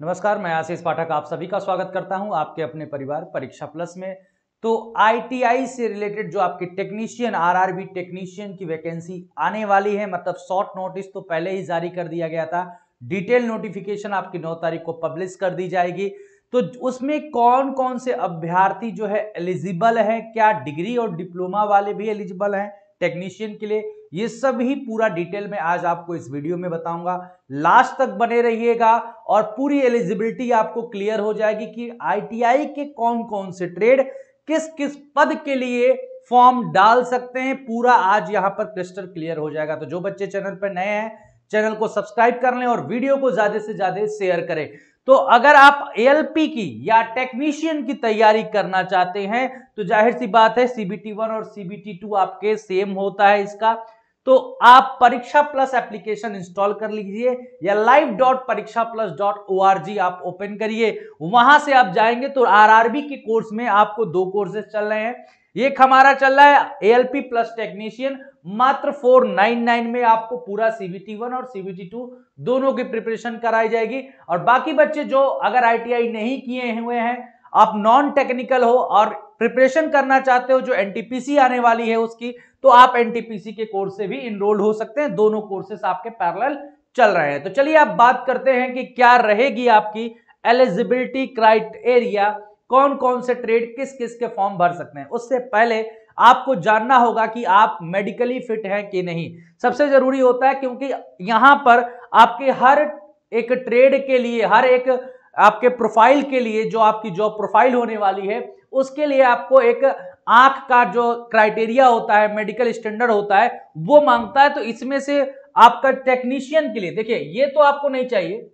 नमस्कार, मैं आशीष पाठक आप सभी का स्वागत करता हूँ आपके अपने परिवार परीक्षा प्लस में। तो आईटीआई से रिलेटेड जो आपकी टेक्नीशियन आरआरबी टेक्नीशियन की वैकेंसी आने वाली है मतलब शॉर्ट नोटिस तो पहले ही जारी कर दिया गया था। डिटेल नोटिफिकेशन आपकी नौ तारीख को पब्लिश कर दी जाएगी। तो उसमें कौन कौन से अभ्यर्थी जो है एलिजिबल है? क्या डिग्री और डिप्लोमा वाले भी एलिजिबल हैं टेक्नीशियन के लिए? ये सब ही पूरा डिटेल में आज आपको इस वीडियो में बताऊँगा। लास्ट तक बने रहिएगा और पूरी एलिजिबिलिटी आपको क्लियर हो जाएगी कि आईटीआई के कौन कौन से ट्रेड किस किस पद के लिए फॉर्म डाल सकते हैं। पूरा आज यहाँ पर क्रिस्टल क्लियर हो जाएगा। तो जो बच्चे चैनल पर नए हैं, चैनल को सब्सक्राइब कर लें और वीडियो को ज़्यादा से ज़्यादा शेयर करें। तो अगर आप एएलपी की या टेक्नीशियन की तैयारी करना चाहते हैं तो ज़ाहिर सी बात है सीबीटी वन और सीबीटी टू आपके सेम होता है इसका। तो आप परीक्षा प्लस एप्लीकेशन इंस्टॉल कर लीजिए या live dot Pariksha plus dot O R G आप ओपन करिए। वहाँ से आप जाएँगे तो आरआरबी के कोर्स में आपको दो कोर्सेज चल रहे हैं। एक हमारा चल रहा है एएलपी प्लस टेक्नीशियन मात्र 499 में आपको पूरा सीबीटी वन और सीबीटी टू दोनों की प्रिपरेशन कराई जाएगी। और बाकी बच्चे जो अगर आईटीआई नहीं किए हुए हैं, आप नॉन टेक्निकल हो और प्रिपरेशन करना चाहते हो, जो एनटीपीसी आने वाली है उसकी तो आप एनटीपीसी के कोर्स से भी इनरोल्ड हो सकते हैं। दोनों कोर्सेस आपके पैरेलल चल रहे हैं। तो चलिए आप बात करते हैं कि क्या रहेगी आपकी एलिजिबिलिटी क्राइटेरिया कौन कौन से ट्रेड किस किस के फॉर्म भर सकते हैं। उससे पहले आपको जानना होगा कि आप मेडिकली फिट हैं कि नहीं। सबसे ज़रूरी होता है क्योंकि यहाँ पर आपके हर एक ट्रेड के लिए, हर एक आपके प्रोफ़ाइल के लिए जो आपकी जॉब प्रोफ़ाइल होने वाली है उसके लिए आपको एक आँख का जो क्राइटेरिया होता है मेडिकल स्टैंडर्ड होता है, वो माँगता है तो इसमें से आपका टेक्नीशियन के लिए, देखिए, ये तो आपको नहीं चाहिए।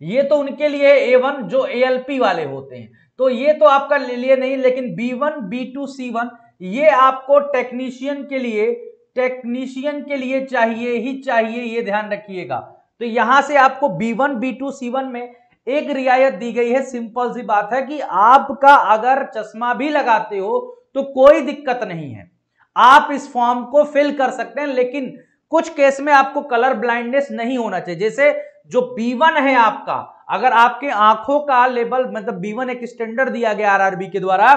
ये तो उनके लिए ए वन जो ए वाले होते हैं। तो ये तो आपका लिए नहीं, लेकिन B one B two C one ये आपको टेक्नीशियन के लिए टेक्नीशियन के लिए चाहिए ही चाहिए, ये ध्यान रखिएगा। तो यहाँ से आपको B one B two C one में एक रियायत दी गई है, सिंपल सी बात है कि आपका अगर चश्मा भी लगाते हो तो कोई दिक्कत नहीं है। आप इस फॉर्म को फिल कर सकते हैं, लेकिन कुछ केस में आपको कलर ब्लाइंडनेस नहीं होना चाहिए। जैसे जो B1 है आपका, अगर आपके आँखों का लेवल मतलब B1 एक स्टैंडर्ड दिया गया आरआरबी के द्वारा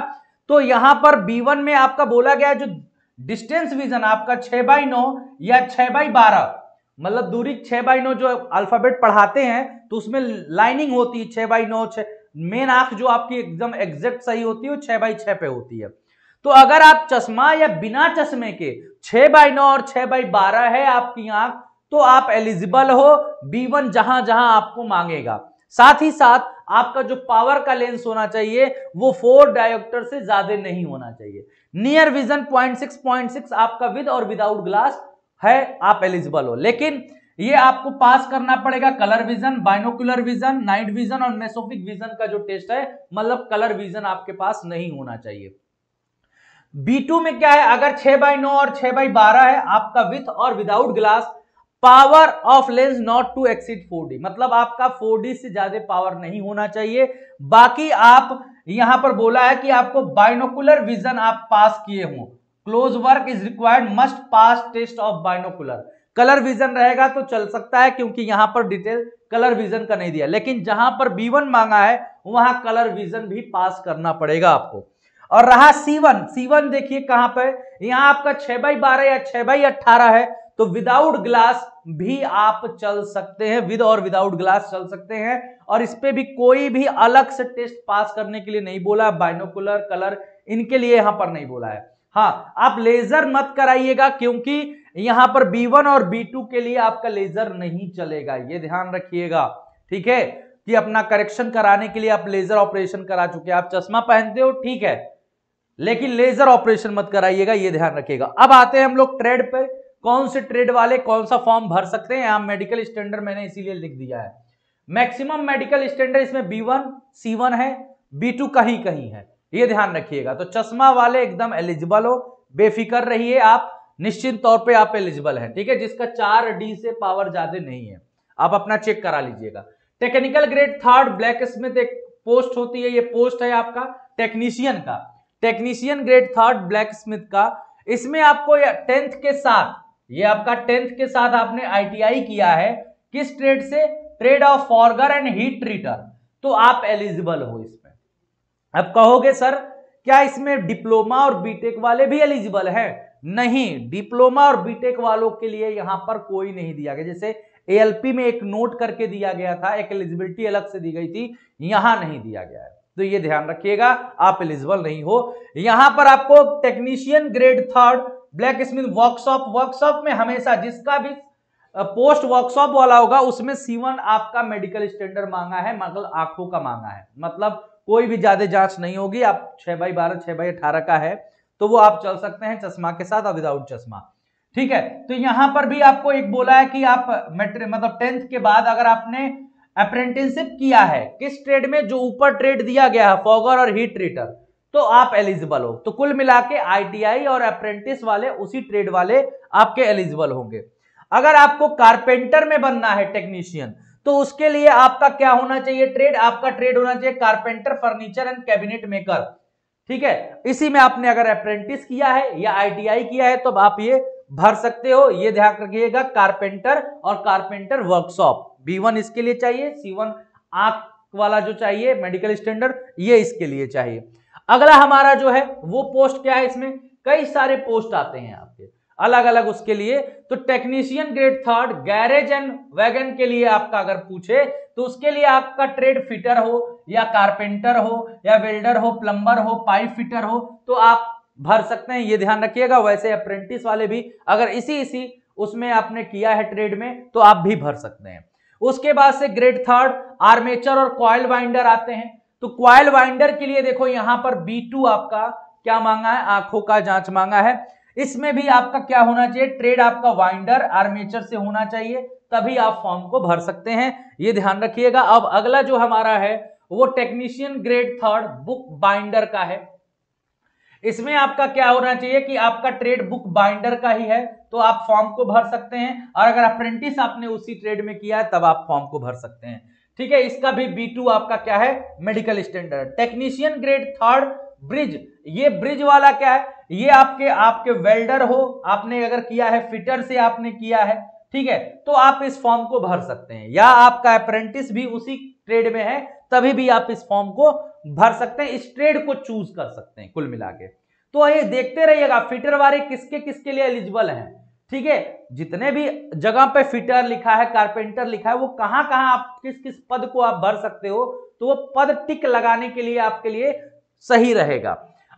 तो यहाँ पर B1 में आपका बोला गया जो डिस्टेंस विजन आपका छह बाई नौ या छह बाई बारह मतलब दूरी छह बाई नौ जो अल्फ़ाबेट पढ़ाते हैं तो उसमें लाइनिंग होती है छह बाई नौ मेन आँख जो आपकी एकदम एग्जैक्ट सही होती है वो छह बाई छह पे होती है। तो अगर आप चश्मा या बिना चश्मे के छह बाई नौ और छह बाई बारह है आपकी आँख तो आप एलिजिबल हो बी वन जहाँ जहाँ आपको मांगेगा। साथ ही साथ आपका जो पावर का लेंस होना चाहिए, वो फोर डायोक्टर से ज़्यादा नहीं होना चाहिए। Near vision point six point six आपका विद और विदाउट ग्लास है, आप एलिजिबल हो। लेकिन ये आपको पास करना पड़ेगा colour vision binocular vision night vision और मेसोफिक विजन का जो टेस्ट है मतलब कलर विजन आपके पास नहीं होना चाहिए। B2 में क्या है? अगर 6 बाई नौ और 6 बाई बारह है, आपका विथ और without glass power of lens not to exceed 4D मतलब आपका 4D से ज़्यादा पावर नहीं होना चाहिए। बाकी आप यहाँ पर बोला है कि आपको बाइनोकुलर विजन आप पास किए हों। Close work is required must pass test of binocular colour vision रहेगा तो चल सकता है क्योंकि यहाँ पर डिटेल कलर विजन का नहीं दिया। लेकिन जहाँ पर बी वन मांगा है, वहाँ कलर विजन भी पास करना पड़ेगा आपको। और रहा सी वन सी वन देखिए कहाँ पर यहाँ आपका छह बाई बारह या छह बाई अट्ठारह है तो विदाउट ग्लास भी आप चल सकते हैं। विद और विदाउट ग्लास चल सकते हैं। और इस पे भी कोई भी अलग से टेस्ट पास करने के लिए नहीं बोला। बाइनोकुलर कलर इनके लिए यहाँ पर नहीं बोला है। हाँ आप लेजर मत कराइएगा क्योंकि यहाँ पर B1 और B2 के लिए आपका लेजर नहीं चलेगा। ये ध्यान रखिएगा, ठीक है? कि अपना करेक्शन कराने के लिए आप लेजर ऑपरेशन करा चुके आप चश्मा पहनते हो, ठीक है? लेकिन लेजर ऑपरेशन मत कराइएगा, ये ध्यान रखिएगा। अब आते हैं हम लोग ट्रेड पे। कौन से ट्रेड वाले कौन सा फॉर्म भर सकते हैं? यहाँ मेडिकल स्टैंडर्ड मैंने इसीलिए लिख दिया है। मैक्सिमम मेडिकल स्टैंडर्ड इसमें बी वन सी वन है बी टू कहीं कहीं है। ये ध्यान रखिएगा। तो चश्मा वाले एकदम एलिजिबल हो, बेफिक्र रहिए आप, निश्चित तौर पे आप एलिजिबल हैं, ठीक है? जिसका चार डी से पावर ज़्यादा नहीं है। आप अपना चेक करा लीजिएगा। Technical grade third blacksmith एक पोस्ट होती है, ये पोस्ट है आपका टेक्नीशियन का। Technician grade third blacksmith का, इसमें आपको टेंथ के साथ, ये आपका टेंथ के साथ आपने आईटीआई किया है, किस ट्रेड से? Trade of forger and heat treater तो आप एलिजिबल हो इसमें अब कहोगे, सर, क्या इसमें डिप्लोमा और बीटेक वाले भी एलिजिबल हैं? नहीं, डिप्लोमा और बीटेक वालों के लिए यहाँ पर कोई नहीं दिया गया। जैसे एएलपी में एक नोट करके दिया गया था, एक एलिजिबिलिटी अलग से दी गई थी, यहाँ नहीं दिया गया है। तो ये ध्यान रखिएगा, आप एलिजिबल नहीं हो। यहाँ पर आपको technician grade third blacksmith workshop workshop में हमेशा जिसका भी पोस्ट वर्कशॉप वाला होगा, उसमें सीवन आपका मेडिकल स्टैंडर्ड मांगा है मतलब आँखों का मांगा है। मतलब कोई भी ज़्यादा जाँच नहीं होगी, आप छह बाई बारह, छह बाई अठारह का है तो वो आप चल सकते हैं चश्मा के साथ और विदाउट चश्मा। ठीक है? तो यहाँ पर भी आपको एक बोला है कि आप मेट्रिक मतलब टेंथ के बाद अगर आपने अप्रेंटिसशिप किया है, किस ट्रेड में, जो ऊपर ट्रेड दिया गया है फॉगर और हीट ट्रीटर तो आप एलिजिबल हो। तो कुल मिला के आईटीआई और अप्रेंटिस वाले, उसी ट्रेड वाले आपके एलिजिबल होंगे। अगर आपको कारपेंटर में बनना है टेक्नीशियन तो उसके लिए आपका क्या होना चाहिए ट्रेड आपका ट्रेड होना चाहिए carpenter furniture and cabinet maker ठीक है? इसी में आपने अगर अप्रेंटिस किया है या आईटीआई किया है तो आप ये भर सकते हो। ये ध्यान रखिएगा कारपेंटर और कारपेंटर वर्कशॉप बी वन इसके लिए चाहिए सी वन आँख वाला जो चाहिए मेडिकल स्टैंडर्ड ये इसके लिए चाहिए। अगला हमारा जो है, वो पोस्ट क्या है इसमें? कई सारे पोस्ट आते हैं आपके। अलग अलग उसके लिए तो technician grade third garage and wagon के लिए आपका अगर पूछे तो उसके लिए आपका ट्रेड फिटर हो, या कारपेंटर हो, या वेल्डर हो प्लम्बर हो पाइप फिटर हो तो आप भर सकते हैं, ये ध्यान रखिएगा। वैसे अप्रेंटिस वाले भी, अगर इसी इसी, उसमें आपने किया है ट्रेड में तो आप भी भर सकते हैं। उसके बाद से ग्रेड थर्ड आर्मेचर और क्वाइल वाइंडर आते हैं। तो क्वाइल वाइंडर के लिए देखो, यहाँ पर बी टू आपका क्या मांगा है? आँखों का जाँच मांगा है। इसमें भी आपका क्या होना चाहिए? ट्रेड आपका वाइंडर आर्मेचर से होना चाहिए, तभी आप फॉर्म को भर सकते हैं। ये ध्यान रखिएगा। अब अगला जो हमारा है, वो technician grade third book binder का है। इसमें आपका क्या होना चाहिए कि आपका ट्रेड बुक बाइंडर का ही है तो आप फॉर्म को भर सकते हैं। और अगर अप्रेंटिस आपने उसी ट्रेड में किया है, तब आप फॉर्म को भर सकते हैं। ठीक है, इसका भी बी टू आपका क्या है? Medical standard technician grade third bridge. ये ब्रिज वाला क्या है? ये आपके आपके वेल्डर हो, आपने अगर किया है फिटर से आपने किया है, ठीक है? तो आप इस फॉर्म को भर सकते हैं। या आपका अप्रेंटिस भी उसी ट्रेड में है, तभी भी आप इस फॉर्म को भर सकते हैं, इस ट्रेड को चूज़ कर सकते हैं कुल मिला के। तो ये देखते रहिएगा फिटर वाले किसके किसके लिए एलिजिबल है? ठीक है? जितने भी जगह पे फिटर लिखा है कारपेंटर लिखा है, वो कहाँ कहाँ आप किस किस पद को आप भर सकते हो तो वो पद टिक लगाने के लिए, आपके लिए सही रहेगा।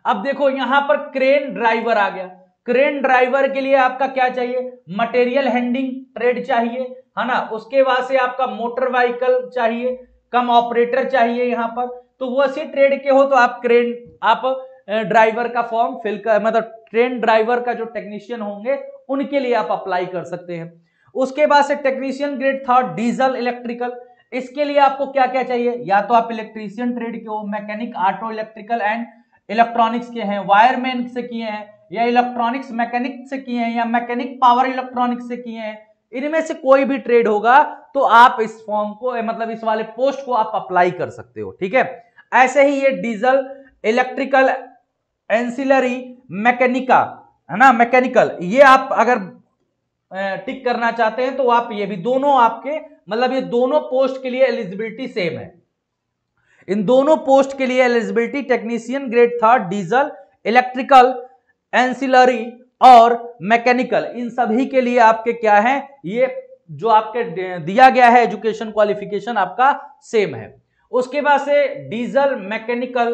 अब देखो, यहाँ पर क्रेन ड्राइवर आ गया। क्रेन ड्राइवर के लिए आपका क्या चाहिए? मटेरियल हैंडिंग ट्रेड चाहिए, है ना? उसके बाद से आपका मोटर व्हीकल चाहिए, कम ऑपरेटर चाहिए यहाँ पर। तो वो सी ट्रेड के हो तो आप क्रेन आप ड्राइवर का फॉर्म फिल कर मतलब ट्रेन ड्राइवर का जो टेक्नीशियन होंगे, उनके लिए आप अप्लाई कर सकते हैं। उसके बाद से technician grade third diesel electrical इसके लिए आपको क्या क्या चाहिए? या तो आप इलेक्ट्रीशियन ट्रेड के हो mechanic auto electrical and electronics के हैं वायरमैन से किए हैं, या इलेक्ट्रॉनिक्स मैकेनिक से किए हैं, या मैकेनिक पावर इलेक्ट्रॉनिक्स से किए हैं, इनमें से कोई भी ट्रेड होगा तो आप इस फॉर्म को मतलब इस वाले पोस्ट को आप अप्लाई कर सकते हो, ठीक है? ऐसे ही ये डीजल इलेक्ट्रिकल एंसिलरी मैकेनिका है ना मैकेनिकल ये आप अगर टिक करना चाहते हैं तो आप ये भी दोनों आपके मतलब ये दोनों पोस्ट के लिए एलिजिबिलिटी सेम है। इन दोनों पोस्ट के लिए eligibility technician grade third diesel electrical ancillary और मैकेनिकल इन सभी के लिए आपके क्या है, ये जो आपके दिया गया है एजुकेशन क्वालिफिकेशन आपका सेम है। उसके बाद से डीजल मैकेनिकल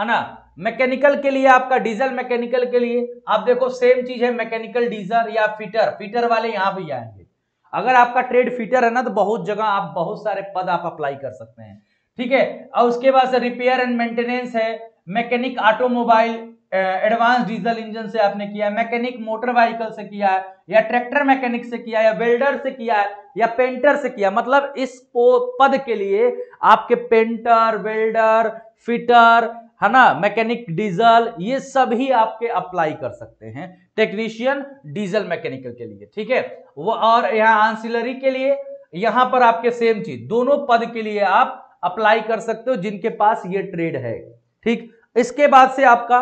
है ना? मैकेनिकल के लिए आपका डीजल मैकेनिकल के लिए। आप देखो, सेम चीज़ है मैकेनिकल डीजल या फिटर। फिटर वाले यहाँ भी आएँगे। अगर आपका ट्रेड फिटर है ना तो बहुत जगह आप बहुत सारे पद आप अप्लाई कर सकते हैं। ठीक है? और उसके बाद से रिपेयर एंड मेंटेनेंस है। Mechanic automobile advance diesel engine से आपने किया है। मैकेनिक मोटर व्हीकल से किया है, या ट्रैक्टर मैकेनिक से किया है, या वेल्डर से किया है, या पेंटर से किया मतलब इस पद के लिए आपके पेंटर वेल्डर फिटर है ना? मैकेनिक डीजल ये सभी आपके अप्लाई कर सकते हैं। टेक्नीशियन डीजल मैकेनिकल के लिए, ठीक है? वो और यहाँ आंसिलरी के लिए, यहाँ पर आपके सेम चीज़। दोनों पद के लिए आप अप्लाई कर सकते हो, जिनके पास ये ट्रेड है, ठीक? इसके बाद से आपका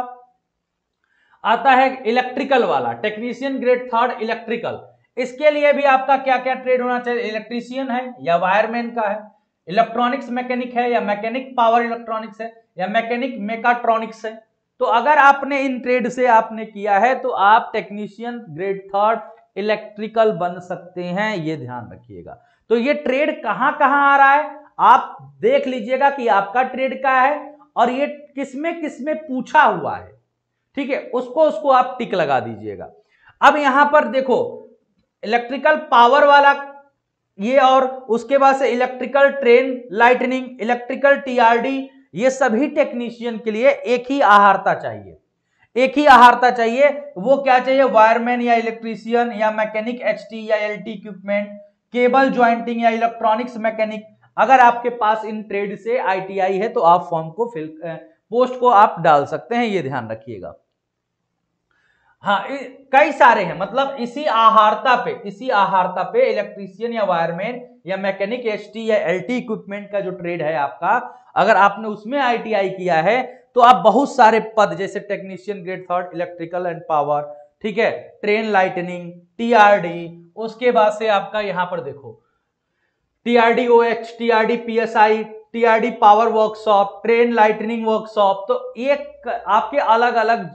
आता है इलेक्ट्रिकल वाला। टेक्नीशियन ग्रेड थर्ड इलेक्ट्रिकल इसके लिए भी आपका क्या क्या ट्रेड होना चाहिए? इलेक्ट्रीशियन है या वायरमैन का है? इलेक्ट्रॉनिक्स मैकेनिक है या मैकेनिक पावर इलेक्ट्रॉनिक्स है? या मैकेनिक मेकाट्रॉनिक्स है। तो अगर आपने इन ट्रेड से आपने किया है तो आप टेक्नीशियन ग्रेड थर्ड इलेक्ट्रिकल बन सकते हैं, ये ध्यान रखिएगा। तो ये ट्रेड कहाँ कहाँ आ रहा है, आप देख लीजिएगा कि आपका ट्रेड क्या है और ये किसमें किसमें पूछा हुआ है। ठीक है, उसको उसको आप टिक लगा दीजिएगा। अब यहाँ पर देखो इलेक्ट्रिकल पावर वाला ये और उसके बाद से electrical train lightning electrical TRD ये सभी टेक्नीशियन के लिए एक ही आहारता चाहिए। एक ही आहारता चाहिए, वो क्या चाहिए? वायरमैन या इलेक्ट्रीशियन या मैकेनिक एचटी या एलटी इक्विपमेंट केबल ज्वाइंटिंग या इलेक्ट्रॉनिक्स मैकेनिक अगर आपके पास इन ट्रेड से आईटीआई है तो आप फॉर्म को फिल पोस्ट को आप डाल सकते हैं, ये ध्यान रखिएगा। हाँ कई सारे हैं। मतलब इसी आहारता पे, इसी आहारता पे इलेक्ट्रीशियन या वायरमैन या मैकेनिक एसटी या एलटी इक्विपमेंट का जो ट्रेड है आपका, अगर आपने उसमें आईटीआई किया है तो आप बहुत सारे पद, जैसे technician grade third electrical and power ठीक है? ट्रेन लाइटनिंग टीआरडी उसके बाद से आपका यहाँ पर देखो। TRD O H TRD PSI TRD power workshop train lightning workshop तो एक आपके अलग अलग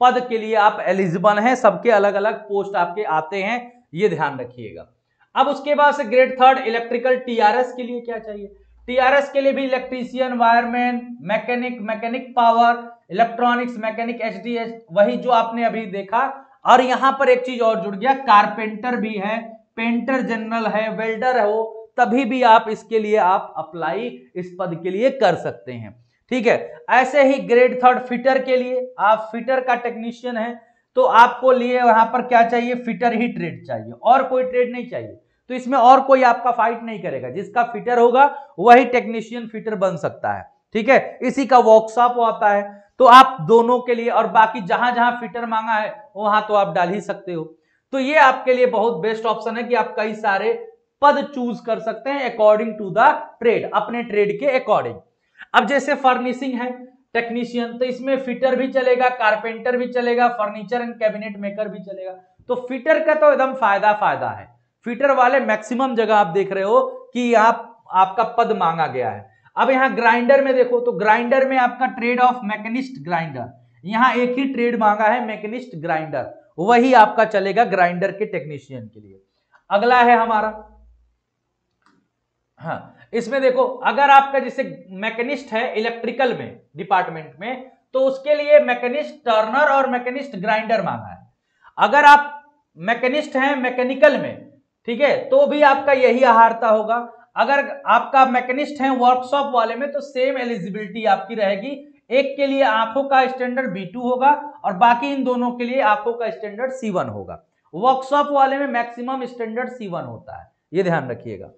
पद के लिए आप एलिजिबल हैं, सबके अलग अलग पोस्ट आपके आते हैं, ये ध्यान रखिएगा। अब उसके बाद से ग्रेड थर्ड इलेक्ट्रिकल टीआरएस के लिए क्या चाहिए? टीआरएस के लिए भी electrician wireman mechanic mechanic power electronics mechanic HDS वही जो आपने अभी देखा। और यहाँ पर एक चीज़ और जुड़ गया कारपेंटर भी है पेंटर जनरल है वेल्डर हो तभी भी आप इसके लिए आप अप्लाई इस पद के लिए कर सकते हैं। ठीक है? ऐसे ही ग्रेड थर्ड फिटर के लिए, आप फिटर का टेक्नीशियन है तो आपको लिए यहाँ पर क्या चाहिए? फिटर ही ट्रेड चाहिए, और कोई ट्रेड नहीं चाहिए। तो इसमें और कोई आपका फाइट नहीं करेगा। जिसका फिटर होगा, वही टेक्नीशियन फिटर बन सकता है। ठीक है? इसी का वर्कशॉप आता है। तो आप दोनों के लिए, और बाकी जहाँ जहाँ फिटर मांगा है, वहाँ तो आप डाल ही सकते हो। तो ये आपके लिए बहुत बेस्ट ऑप्शन है कि आप कई सारे पद चूज़ कर सकते हैं अकॉर्डिंग टू द ट्रेड अपने ट्रेड के अकॉर्डिंग अब जैसे फर्निशिंग है टेक्नीशियन तो इसमें फिटर भी चलेगा कारपेंटर भी चलेगा फर्नीचर एंड कैबिनेट मेकर भी चलेगा। तो फिटर का तो एकदम फ़ायदा फ़ायदा है। फिटर वाले मैक्सिमम जगह आप देख रहे हो कि आप, आपका पद मांगा गया है। अब यहाँ ग्राइंडर में देखो तो ग्राइंडर में आपका ट्रेड ऑफ़ मैकेनिस्ट ग्राइंडर यहाँ एक ही ट्रेड मांगा है मैकेनिस्ट ग्राइंडर वही आपका चलेगा ग्राइंडर के टेक्नीशियन के लिए। अगला है हमारा। हाँ इसमें देखो, अगर आपका जैसे मैकेनिस्ट है इलेक्ट्रिकल में, डिपार्टमेंट में तो उसके लिए मैकेनिस्ट टर्नर और मैकेनिस्ट ग्राइंडर मांगा है। अगर आप मैकेनिस्ट हैं मैकेनिकल में, ठीक है तो भी आपका यही आहारता होगा। अगर आपका मैकेनिस्ट है वर्कशॉप वाले में तो सेम एलिजिबिलिटी आपकी रहेगी। एक के लिए आँखों का स्टैंडर्ड बी टू होगा और बाकी इन दोनों के लिए आँखों का स्टैंडर्ड सी वन होगा। वर्कशॉप वाले में मैक्सिमम स्टैंडर्ड सी वन होता है। ये ध्यान रखिएगा।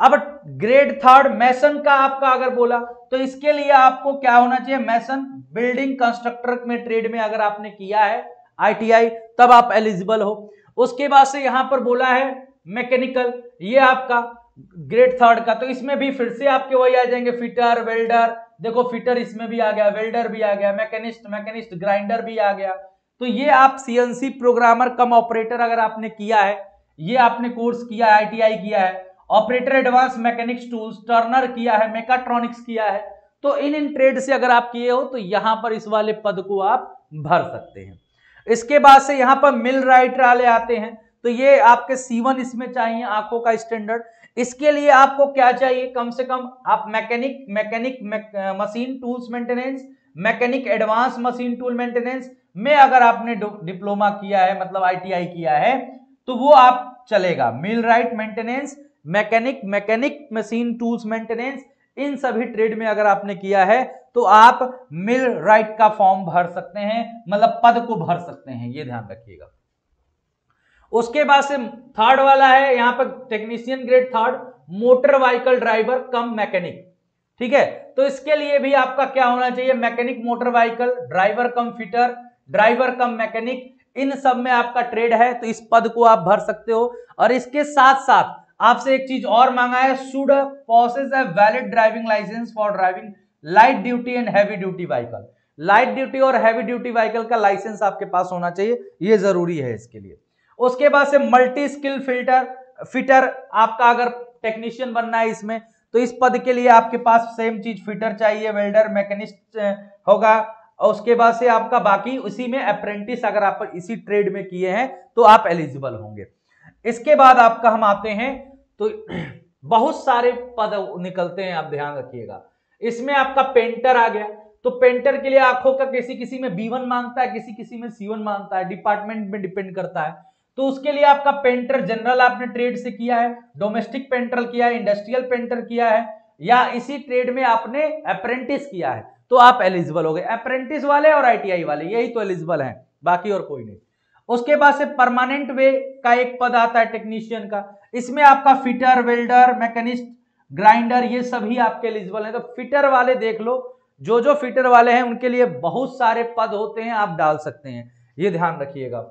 अब ग्रेड थर्ड मैसन का आपका अगर बोला तो इसके लिए आपको क्या होना चाहिए? मैसन बिल्डिंग कंस्ट्रक्टर में ट्रेड में अगर आपने किया है आईटीआई तब आप एलिजिबल हो। उसके बाद से यहाँ पर बोला है मैकेनिकल ये आपका ग्रेड थर्ड का। तो इसमें भी फिर से आपके वही आ जाएँगे फिटर वेल्डर देखो फिटर इसमें भी आ गया वेल्डर भी आ गया मैकेनिस्ट मैकेनिस्ट ग्राइंडर भी आ गया। तो ये आप सीएनसी प्रोग्रामर कम ऑपरेटर अगर आपने किया है, ये आपने कोर्स किया आईटीआई किया है operator advance mechanics tools, turner किया है, मेकाट्रॉनिक्स किया है तो इन इन ट्रेड से अगर आप किए हो तो यहाँ पर इस वाले पद को आप भर सकते हैं। इसके बाद से यहाँ पर मिल राइट वाले आते हैं तो ये आपके सीवन इसमें चाहिए, आँखों का स्टैंडर्ड इसके लिए आपको क्या चाहिए? कम से कम आप mechanic mechanic machine tools maintenance mechanic advance machine tool maintenance में अगर आपने डिप्लोमा किया है मतलब आईटीआई किया है तो वो आप चलेगा। Millwright maintenance mechanic mechanic machine, tools, maintenance, इन सभी ट्रेड में अगर आपने किया है तो आप मिल राइट का फॉर्म भर सकते हैं मतलब पद को भर सकते हैं, ये ध्यान रखिएगा। उसके बाद से थर्ड वाला है, यहाँ पर technician grade third motor vehicle driver cum mechanic ठीक है? तो इसके लिए भी आपका क्या होना चाहिए? Mechanic motor vehicle driver cum fitter driver cum mechanic इन सब में आपका ट्रेड है तो इस पद को आप भर सकते हो। और इसके साथ साथ आपसे एक चीज़ और मांगा है should possess a valid driving licence for driving light duty and heavy duty vehicle light duty और हैवी ड्यूटी व्हीकल का लाइसेंस आपके पास होना चाहिए, ये ज़रूरी है इसके लिए। उसके बाद से मल्टी स्किल फ़िल्टर फिटर आपका अगर टेक्नीशियन बनना है इसमें तो इस पद के लिए आपके पास सेम चीज़ फिटर चाहिए वेल्डर मैकेनिस्ट होगा। और उसके बाद से आपका बाकी, उसी में अप्रेंटिस अगर आप इसी ट्रेड में किए हैं तो आप एलिजिबल होंगे। इसके बाद आपका हम आते हैं तो बहुत सारे पद निकलते हैं, आप ध्यान रखिएगा। इसमें आपका पेंटर आ गया। तो पेंटर के लिए आँखों का किसी किसी में बी वन माँगता है, किसी किसी में सी वन माँगता है डिपार्टमेंट में डिपेंड करता है। तो उसके लिए आपका पेंटर जनरल आपने ट्रेड से किया है डोमेस्टिक पेंटर किया है इंडस्ट्रियल पेंटर किया है, या इसी ट्रेड में आपने अप्रेंटिस किया है। तो आप एलिजिबल हो गए। अप्रेंटिस वाले और आईटीआई वाले, यही तो एलिजिबल हैं, बाकी और कोई नहीं। उसके बाद से परमानेंट वे का एक पद आता है टेक्नीशियन का। इसमें आपका फिटर वेल्डर मैकेनिस्ट ग्राइंडर ये सभी आपके एलिजिबल हैं। तो फिटर वाले देख लो, जो जो फिटर वाले हैं, उनके लिए बहुत सारे पद होते हैं, आप डाल सकते हैं। ये ध्यान रखिएगा।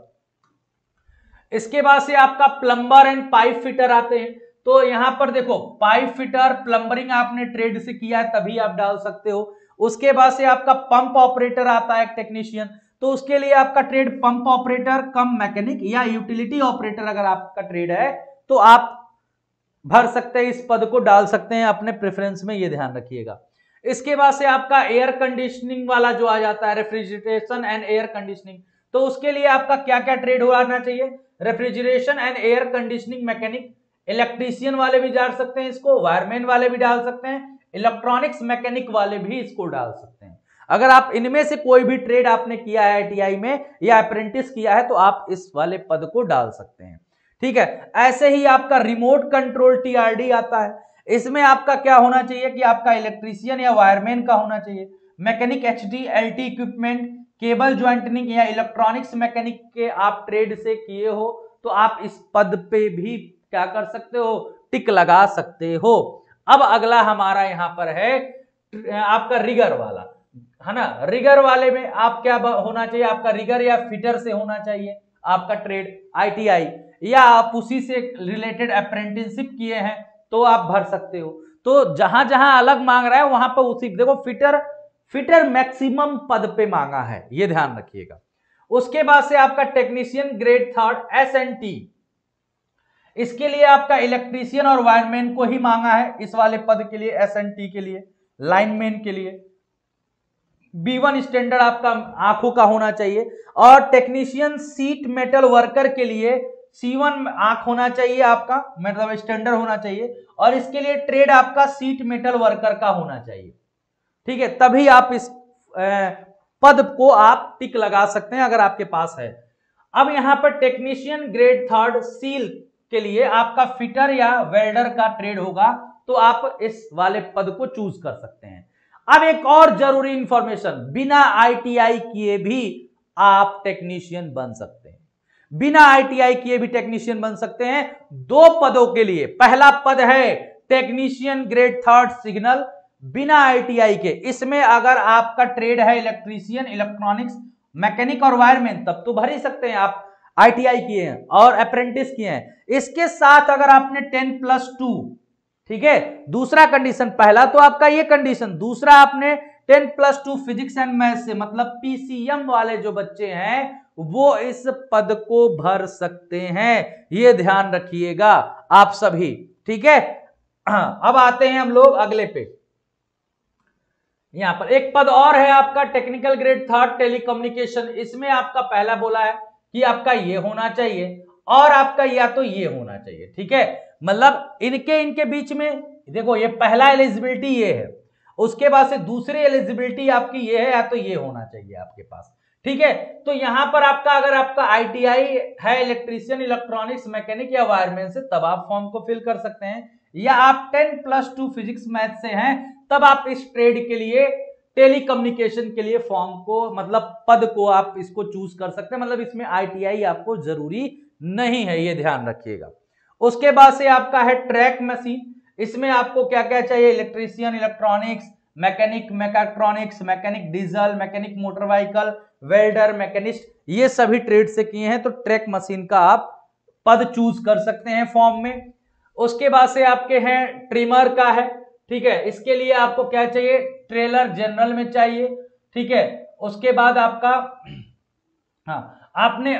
इसके बाद से आपका प्लम्बर एंड पाइप फिटर आते हैं। तो यहाँ पर देखो पाइप फिटर प्लम्बरिंग आपने ट्रेड से किया है, तभी आप डाल सकते हो। उसके बाद से आपका पंप ऑपरेटर आता है टेक्नीशियन तो उसके लिए आपका trade pump operator cum mechanic या यूटिलिटी ऑपरेटर अगर आपका ट्रेड है तो आप भर सकते हैं, इस पद को डाल सकते हैं, अपने प्रेफरेंस में ये ध्यान रखिएगा। इसके बाद से आपका एयर कंडीशनिंग वाला जो आ जाता है रेफ्रिजरेशन एंड एयर कंडीशनिंग तो उसके लिए आपका क्या क्या ट्रेड हो आना चाहिए? Refrigeration and air conditioning mechanic electrician वाले भी डाल सकते हैं इसको वायरमैन वाले भी डाल सकते हैं इलेक्ट्रॉनिक्स मैकेनिक वाले भी इसको डाल सकते हैं। अगर आप इनमें से कोई भी ट्रेड आपने किया है आईटीआई में, या अप्रेंटिस किया है तो आप इस वाले पद को डाल सकते हैं। ठीक है? ऐसे ही आपका रिमोट कंट्रोल टीआरडी आता है। इसमें आपका क्या होना चाहिए कि आपका इलेक्ट्रीशियन या वायरमैन का होना चाहिए। Mechanic H D L T equipment cable jointing या इलेक्ट्रॉनिक्स मैकेनिक के आप ट्रेड से किए हो तो आप इस पद पे भी क्या कर सकते हो? टिक लगा सकते हो। अब अगला हमारा यहाँ पर है, आपका रिगर वाला। है ना? रिगर वाले में आप क्या होना चाहिए? आपका रिगर या फिटर से होना चाहिए। आपका ट्रेड आईटीआई या आप उसी से रिलेटेड अप्रेंटिसशिप किए हैं तो आप भर सकते हो। तो जहाँ जहाँ अलग मांग रहा है, वहाँ पर उसी देखो फिटर फिटर मैक्सिमम पद पे मांगा है। ये ध्यान रखिएगा। उसके बाद से आपका technician grade third S N T इसके लिए आपका इलेक्ट्रीशियन और वायरमैन को ही मांगा है, इस वाले पद के लिए एस एन टी के लिए लाइनमैन के लिए। बी वन स्टैंडर्ड आपका आँखों का होना चाहिए। और टेक्नीशियन सीट मेटल वर्कर के लिए सी वन आँख होना चाहिए आपका मतलब स्टैंडर्ड होना चाहिए। और इसके लिए ट्रेड आपका सीट मेटल वर्कर का होना चाहिए। ठीक है, तभी आप इस पद को आप टिक लगा सकते हैं अगर आपके पास है। अब यहाँ पर टेक्नीशियन ग्रेड थर्ड सील के लिए आपका फिटर या वेल्डर का ट्रेड होगा तो आप इस वाले पद को चूज़ कर सकते हैं। अब एक और ज़रूरी इंफॉर्मेशन बिना आईटीआई किए भी आप टेक्नीशियन बन सकते हैं। बिना आईटीआई किए भी टेक्नीशियन बन सकते हैं। दो पदों के लिए, पहला पद है टेक्नीशियन ग्रेड थर्ड सिग्नल बिना आईटीआई के। इसमें अगर आपका ट्रेड है इलेक्ट्रीशियन इलेक्ट्रॉनिक्स मैकेनिक और वायरमैन तब तो भर ही सकते हैं आप। आईटीआई किए हैं और अप्रेंटिस किए हैं। इसके साथ अगर आपने टेन प्लस टू ठीक है? दूसरा कंडीशन पहला तो आपका ये कंडीशन दूसरा आपने ten plus two physics and math से मतलब पीसीएम वाले जो बच्चे हैं, वो इस पद को भर सकते हैं। ये ध्यान रखिएगा आप सभी, ठीक है? अब आते हैं हम लोग अगले पे। यहाँ पर एक पद और है आपका टेक्निकल ग्रेड थर्ड टेलीकम्युनिकेशन इसमें आपका पहला बोला है कि आपका ये होना चाहिए और आपका या तो ये होना चाहिए, ठीक है? मतलब इनके इनके बीच में, देखो ये पहला एलिजिबिलिटी ये है। उसके बाद से दूसरी एलिजिबिलिटी आपकी ये है, या तो ये होना चाहिए आपके पास। ठीक है? तो यहाँ पर आपका, अगर आपका आईटीआई है इलेक्ट्रीशियन इलेक्ट्रॉनिक्स मैकेनिक या वायरमैन से, तब आप फॉर्म को फिल कर सकते हैं। या आप ten plus two physics math से हैं, तब आप इस ट्रेड के लिए टेलीकम्युनिकेशन के लिए फॉर्म को मतलब पद को आप इसको चूज़ कर सकते हैं। मतलब इसमें आईटीआई आपको ज़रूरी नहीं है, ये ध्यान रखिएगा। उसके बाद से आपका है ट्रैक मशीन। इसमें आपको क्या क्या चाहिए? Electrician, electronics, mechanic, mechatronics, mechanic diesel, mechanic motor vehicle, welder, machinist, ये सभी ट्रेड से किए हैं तो ट्रैक मशीन का आप पद चूज़ कर सकते हैं फॉर्म में। उसके बाद से आपके हैं ट्रिमर का है, ठीक है? इसके लिए आपको क्या चाहिए? ट्रेलर जनरल में चाहिए, ठीक है? उसके बाद आपका हाँ आपने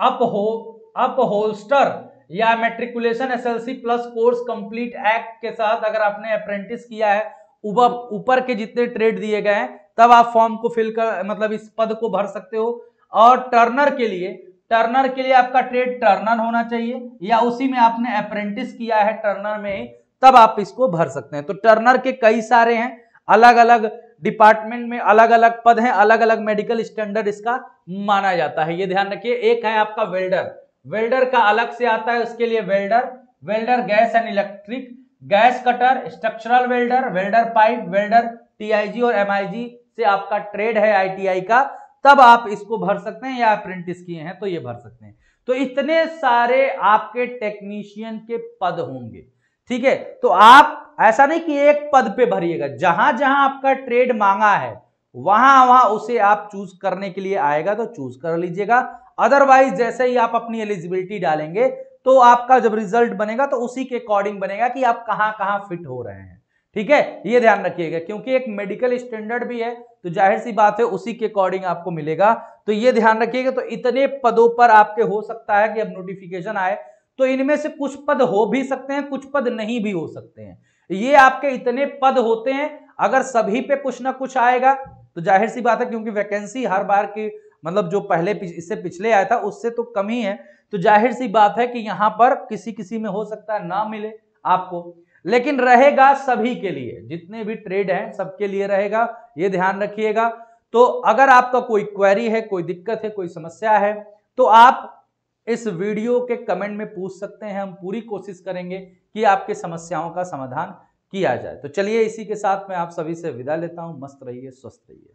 अप हो अप होल्स्टर या matriculation SLC plus course completed के साथ अगर आपने अप्रेंटिस किया है, ऊपर के जितने ट्रेड दिए गए हैं, तब आप फॉर्म को फिल कर मतलब इस पद को भर सकते हो। और टर्नर के लिए टर्नर के लिए आपका ट्रेड टर्नर होना चाहिए, या उसी में आपने अप्रेंटिस किया है टर्नर में, तब आप इसको भर सकते हैं। तो टर्नर के कई सारे हैं अलग अलग डिपार्टमेंट में अलग अलग पद हैं अलग अलग मेडिकल स्टैंडर्ड इसका माना जाता है। ये ध्यान रखिए, एक है आपका वेल्डर वेल्डर का अलग से आता है, उसके लिए welder welder gas and electric, gas cutter structural welder welder pipe welder TIG और एमआईजी से आपका ट्रेड है आईटीआई का, तब आप इसको भर सकते हैं या अप्रेंटिस किए हैं तो ये भर सकते हैं। तो इतने सारे आपके टेक्नीशियन के पद होंगे, ठीक है? तो आप, ऐसा नहीं कि एक पद पे भरिएगा जहाँ जहाँ आपका ट्रेड मांगा है वहाँ वहाँ उसे आप चूज़ करने के लिए आएगा तो चूज़ कर लीजिएगा। अदरवाइज़ जैसे ही आप अपनी एलिजिबिलिटी डालेंगे तो आपका जब रिज़ल्ट बनेगा तो उसी के अकॉर्डिंग बनेगा कि आप कहाँ कहाँ फिट हो रहे हैं। ठीक है? ये ध्यान रखिएगा, क्योंकि एक मेडिकल स्टैंडर्ड भी है तो ज़ाहिर सी बात है उसी के अकॉर्डिंग आपको मिलेगा। तो ये ध्यान रखिएगा तो इतने पदों पर आपके हो सकता है कि अब नोटिफिकेशन आए तो इनमें से कुछ पद हो भी सकते हैं, कुछ पद नहीं भी हो सकते हैं। ये आपके इतने पद होते हैं, अगर सभी पे कुछ ना कुछ आएगा तो ज़ाहिर सी बात है, क्योंकि वैकेंसी हर बार की मतलब जो पहले इससे पिछले आया था, उससे तो कम ही है। तो ज़ाहिर सी बात है कि यहाँ पर किसी किसी में हो सकता है ना मिले आपको। लेकिन रहेगा सभी के लिए। जितने भी ट्रेड हैं, सबके लिए रहेगा, ये ध्यान रखिएगा। तो अगर आपका कोई क्वेरी है, कोई दिक्कत है, कोई समस्या है तो आप इस वीडियो के कमेंट में पूछ सकते हैं। हम पूरी कोशिश करेंगे कि आपके समस्याओं का समाधान किया जाए। तो चलिए इसी के साथ मैं आप सभी से विदा लेता हूँ। मस्त रहिए, स्वस्थ रहिए।